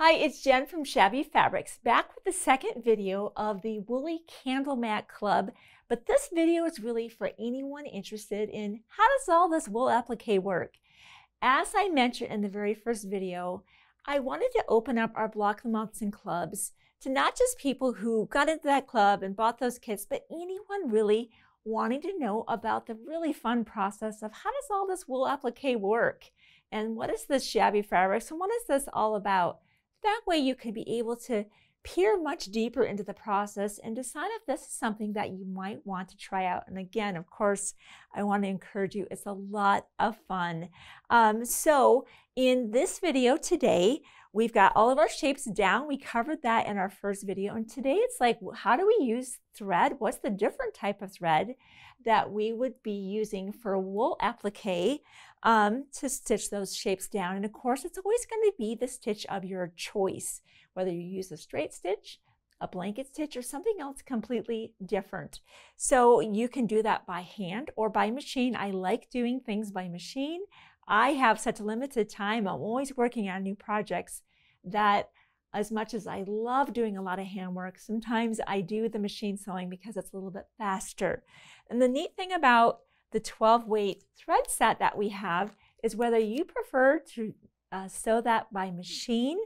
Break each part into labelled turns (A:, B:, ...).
A: Hi, it's Jen from Shabby Fabrics, back with the second video of the Wooly Candle Mat Club. But this video is really for anyone interested in how does all this wool applique work? As I mentioned in the very first video, I wanted to open up our Block the Mountain clubs to not just people who got into that club and bought those kits, but anyone really wanting to know about the really fun process of how does all this wool applique work? And what is this shabby fabrics and what is this all about? That way you could be able to peer much deeper into the process and decide if this is something that you might want to try out. And again, of course, I want to encourage you. It's a lot of fun. Um, so in this video today, we've got all of our shapes down. We covered that in our first video. And today it's like, how do we use thread? What's the different type of thread that we would be using for wool applique um, to stitch those shapes down. And of course, it's always going to be the stitch of your choice, whether you use a straight stitch, a blanket stitch, or something else completely different. So you can do that by hand or by machine. I like doing things by machine. I have such limited time. I'm always working on new projects that as much as I love doing a lot of handwork, sometimes I do the machine sewing because it's a little bit faster. And the neat thing about the 12 weight thread set that we have is whether you prefer to uh, sew that by machine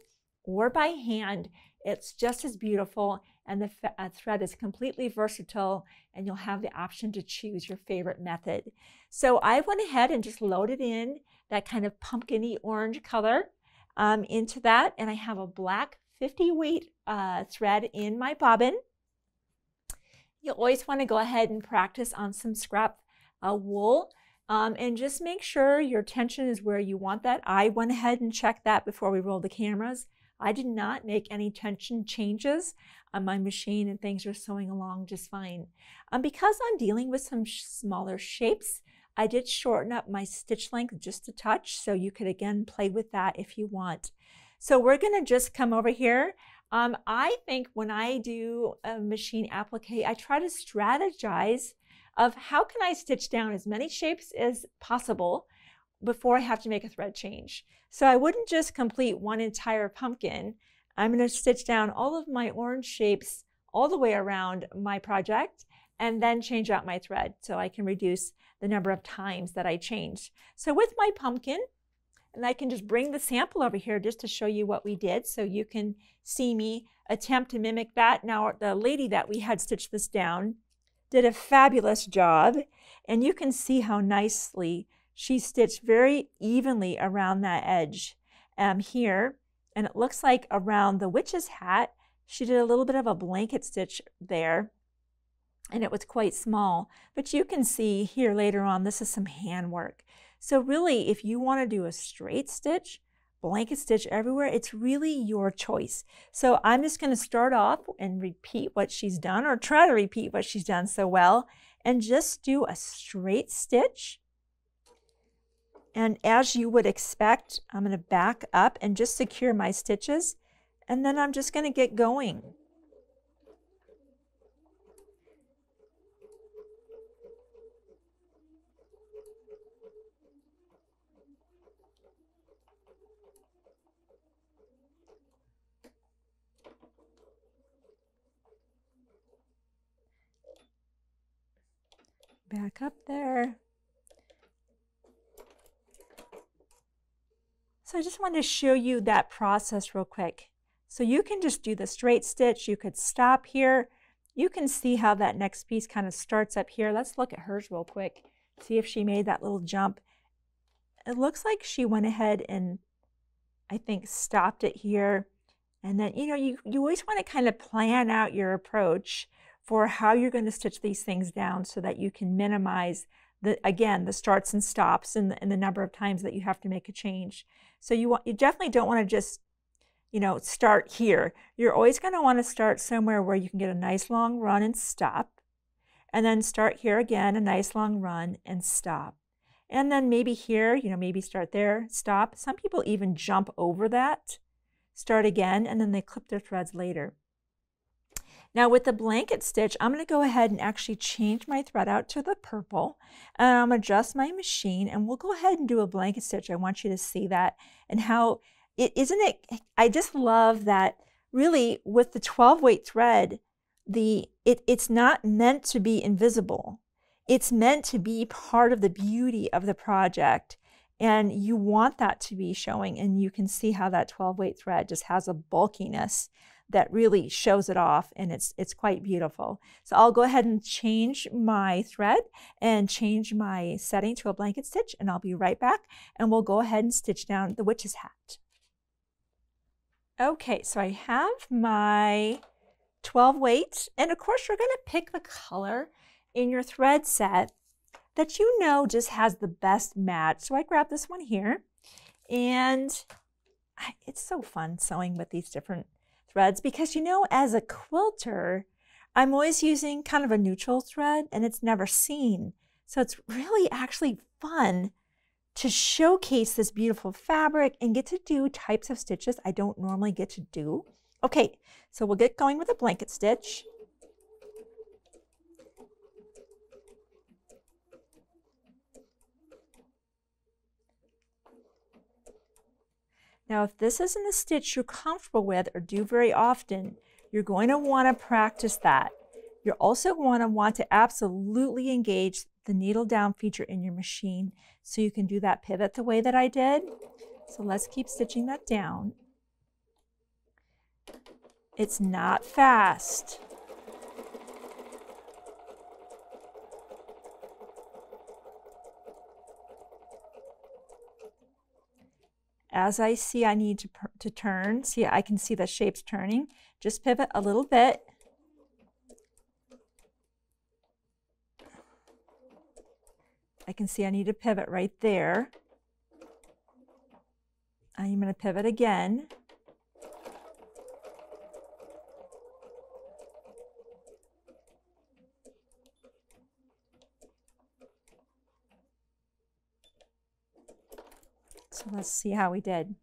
A: or by hand, it's just as beautiful and the uh, thread is completely versatile and you'll have the option to choose your favorite method. So I went ahead and just loaded in that kind of pumpkiny orange color um, into that and I have a black 50 weight uh, thread in my bobbin. You'll always want to go ahead and practice on some scrap uh, wool. Um, and just make sure your tension is where you want that. I went ahead and checked that before we rolled the cameras. I did not make any tension changes on my machine and things are sewing along just fine. Um, because I'm dealing with some smaller shapes, I did shorten up my stitch length just a touch, so you could again play with that if you want. So we're gonna just come over here. Um, I think when I do a machine applique, I try to strategize of how can I stitch down as many shapes as possible before I have to make a thread change. So I wouldn't just complete one entire pumpkin. I'm going to stitch down all of my orange shapes all the way around my project and then change out my thread so I can reduce the number of times that I change. So with my pumpkin, and I can just bring the sample over here just to show you what we did so you can see me attempt to mimic that. Now the lady that we had stitched this down did a fabulous job. And you can see how nicely she stitched very evenly around that edge um, here. And it looks like around the witch's hat, she did a little bit of a blanket stitch there. And it was quite small. But you can see here later on, this is some handwork. So really, if you want to do a straight stitch, blanket stitch everywhere. It's really your choice. So I'm just going to start off and repeat what she's done or try to repeat what she's done so well and just do a straight stitch. And as you would expect, I'm going to back up and just secure my stitches. And then I'm just going to get going. Back up there. So I just wanted to show you that process real quick. So you can just do the straight stitch. You could stop here. You can see how that next piece kind of starts up here. Let's look at hers real quick. See if she made that little jump. It looks like she went ahead and I think stopped it here. And then, you know, you, you always want to kind of plan out your approach for how you're going to stitch these things down so that you can minimize the again the starts and stops and the, and the number of times that you have to make a change. So you want you definitely don't want to just you know start here. You're always going to want to start somewhere where you can get a nice long run and stop, and then start here again a nice long run and stop. And then maybe here, you know, maybe start there, stop. Some people even jump over that, start again, and then they clip their threads later. Now with the blanket stitch, I'm going to go ahead and actually change my thread out to the purple. And I'm going to adjust my machine and we'll go ahead and do a blanket stitch. I want you to see that and how it isn't it I just love that really with the 12 weight thread, the it, it's not meant to be invisible. It's meant to be part of the beauty of the project. And you want that to be showing. And you can see how that 12 weight thread just has a bulkiness that really shows it off and it's it's quite beautiful. So I'll go ahead and change my thread and change my setting to a blanket stitch and I'll be right back and we'll go ahead and stitch down the witch's hat. Okay, so I have my 12 weights and of course you're to pick the color in your thread set that you know just has the best match. So I grab this one here and it's so fun sewing with these different threads because you know, as a quilter, I'm always using kind of a neutral thread and it's never seen. So it's really actually fun to showcase this beautiful fabric and get to do types of stitches I don't normally get to do. Okay, so we'll get going with a blanket stitch. Now, if this isn't a stitch you're comfortable with or do very often, you're going to want to practice that. You're also going to want to absolutely engage the needle down feature in your machine so you can do that pivot the way that I did. So let's keep stitching that down. It's not fast. As I see I need to, to turn, see I can see the shapes turning, just pivot a little bit. I can see I need to pivot right there. I'm going to pivot again. So let's see how we did.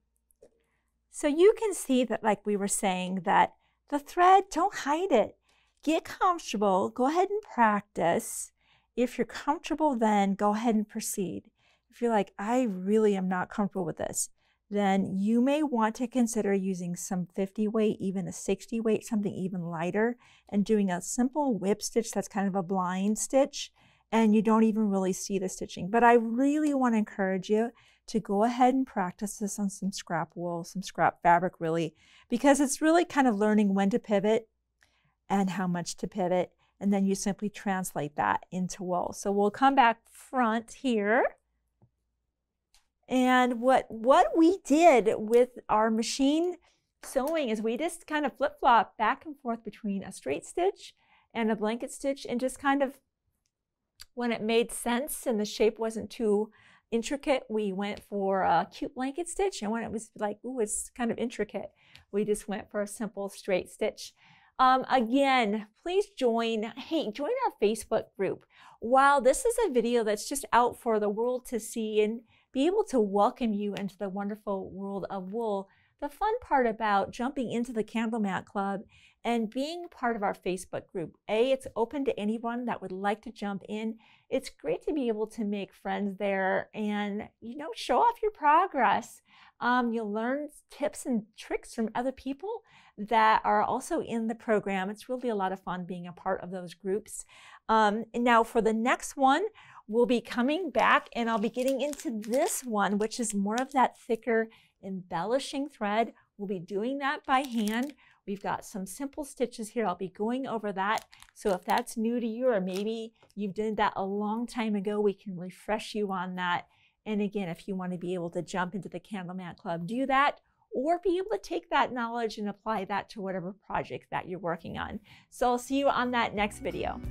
A: So you can see that like we were saying that the thread, don't hide it. Get comfortable, go ahead and practice. If you're comfortable, then go ahead and proceed. If you're like, I really am not comfortable with this, then you may want to consider using some 50 weight, even a 60 weight, something even lighter, and doing a simple whip stitch that's kind of a blind stitch, and you don't even really see the stitching. But I really want to encourage you to go ahead and practice this on some scrap wool, some scrap fabric really, because it's really kind of learning when to pivot and how much to pivot. And then you simply translate that into wool. So we'll come back front here. And what, what we did with our machine sewing is we just kind of flip-flop back and forth between a straight stitch and a blanket stitch and just kind of when it made sense and the shape wasn't too intricate, we went for a cute blanket stitch. And when it was like, ooh, it's kind of intricate, we just went for a simple straight stitch. Um, again, please join, hey, join our Facebook group. While this is a video that's just out for the world to see and be able to welcome you into the wonderful world of wool, the fun part about jumping into the Candle Mat Club and being part of our Facebook group. A, it's open to anyone that would like to jump in. It's great to be able to make friends there and, you know, show off your progress. Um, you'll learn tips and tricks from other people that are also in the program. It's really a lot of fun being a part of those groups. Um, now, for the next one, we'll be coming back and I'll be getting into this one, which is more of that thicker embellishing thread. We'll be doing that by hand. We've got some simple stitches here. I'll be going over that. So if that's new to you or maybe you've did that a long time ago, we can refresh you on that. And again, if you want to be able to jump into the Candle Mat Club, do that or be able to take that knowledge and apply that to whatever project that you're working on. So I'll see you on that next video.